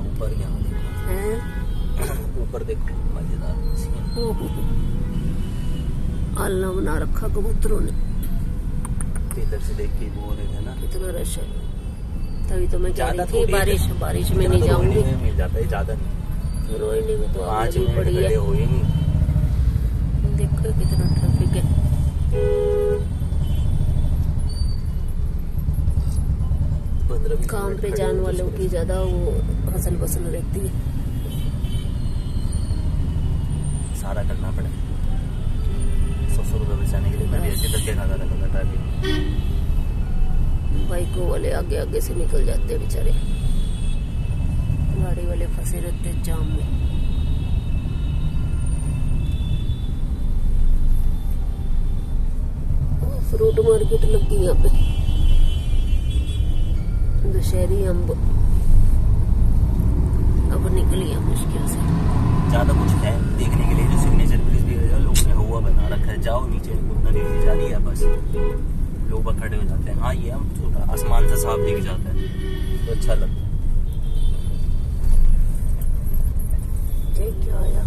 ऊपर यहाँ देखो। हैं? ऊपर देखो मज़ेदार ओहो हो। आलना बना रखा कबूतरों ने। इधर से देख के हो रहे थे ना। कितना रश है। तभी तो मैं कह रही थी बारिश बारिश में नहीं तो जाऊँगी। मिल जाता है ज़्यादा नहीं। रोहिणी में तो पाँच मिनट खड़े है हो ही नहीं। देखो कितना ट्रैफ़िक है काम पे जाने वालों की ज़्यादा वो हसल बसल रहती है। सारा करना पड़े। सौ सौ रुपये बचाने के लिए मैं भी ऐसे धक्के खाता रहता था ट्रैफ़िक बाइकों वाले आगे आगे से निकल जाते हैं बेचारे। गाड़ी वाले फंसे रहते जाम में। फ्रूट मार्केट लगी यहाँ पे। दशहरी अम्ब अब निकली है मुश्किल से। ज़्यादा कुछ है देखने के लिए, जो सिग्नेचर ब्रिज भी है, लोगों ने हुआ बना रखा है। जाओ नीचे उतना नीचे जा रही है, बस। लोग खड़े हो जाते हैं। हाँ ये हम छोटा, आसमान से साफ़ दिख जाता है। तो अच्छा लगता है। ये क्या आया।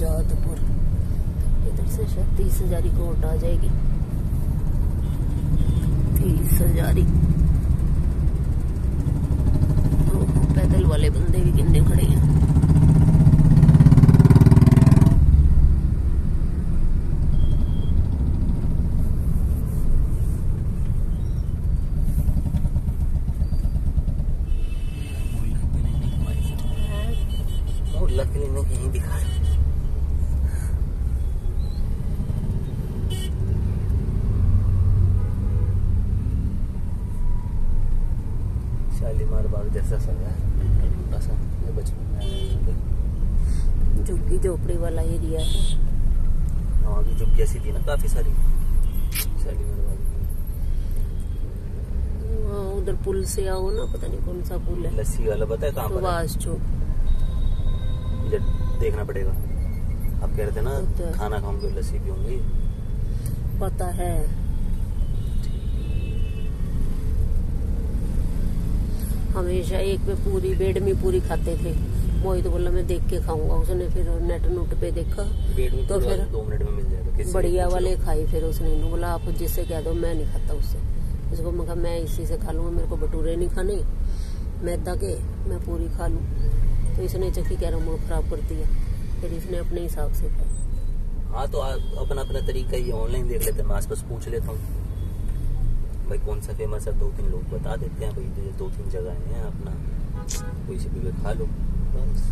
जादपुर इधर से शायद तीस हजारी कोट आ जाएगी। तीस हजारी पैदल वाले बंदे भी किन्ने खड़े हैं लकड़ी ने कहीं दिखा बाग जैसा सा है। छोटा सा ये बचपन में झुग्गी झोपड़ी वाला एरिया है। वहाँ की झुग्गियाँ सी थी ना काफ़ी सारी। में। वहाँ उधर पुल से आओ ना पता नहीं कौन सा पुल है। लस्सी वाला पता है कहाँ पर है? चौक देखना पड़ेगा। आप कह रहे थे तो ना खाना खाऊँगे लस्सी पीऊँगी। पता है। हमेशा एक पे पूरी बेड में पूरी खाते थे। मोहित तो बोला मैं देख के खाऊँगा। उसने फिर नेट नुट पे देखा। तो फिर दो मिनट में मिल जाएगा। बढ़िया वाले खाई फिर उसने। बोला आप जिससे कह दो मैं नहीं खाता उससे उसको मैं मैं इसी से खा लूँगा मेरे को भटूरे नहीं खाने मैदा के मैं पूरी खा लूँ। तो इसने चक्की कह रहा मूड खराब कर दिया। फिर इसने अपने हिसाब से खाया। हाँ तो आप अपना अपना तरीका ये ऑनलाइन देख लेते हैं। मैं आसपास पूछ लेता हूँ। भाई कौन सा फ़ेमस है? दो तीन लोग बता देते हैं भाई दो तीन जगह हैं अपना। कोई से भी खा लो। बस।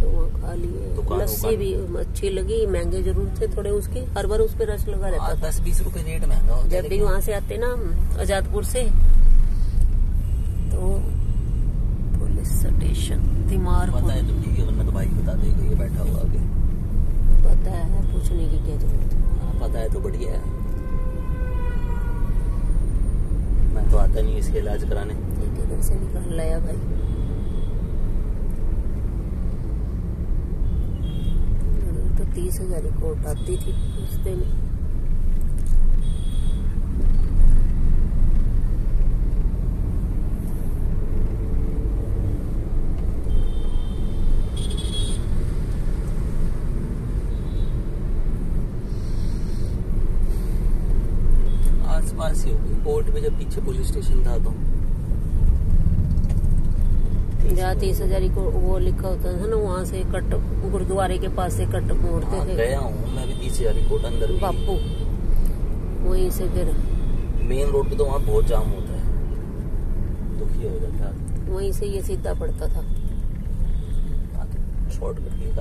तो वहाँ खा लिए। लस्सी भी अच्छी लगी महँगे ज़रूर थे थोड़े उसके। हर बार उस पर रश लगा रहता हाँ, था। दस बीस रुपए रेट महँगा जब भी वहाँ से आते ना आजादपुर से तो पुलिस स्टेशन पता है तो वरना तो भाई बता देगा ये बैठा हुआ आगे। पता है पूछने की क्या ज़रूरत है? हाँ पता है तो बढ़िया है मैं तो आता नहीं इसके इलाज कराने। से निकाल लाया भाई। तो तीस हज़ार की उठाती थी उस दिन। पास ही होगी कोर्ट में जब पीछे पुलिस स्टेशन था तो। जहाँ तीस हज़ार वो लिखा होता था ना वहाँ से कट गुरुद्वारे के पास से कट मोड़ते हाँ, थे। गया हूँ मैं भी तीस हज़ार कोर्ट अंदर बापू वहीं से फिर। मेन रोड पे तो वहाँ बहुत जाम होता है। दुखी हो जाता वहीं से ये सीधा पड़ता था। Short cut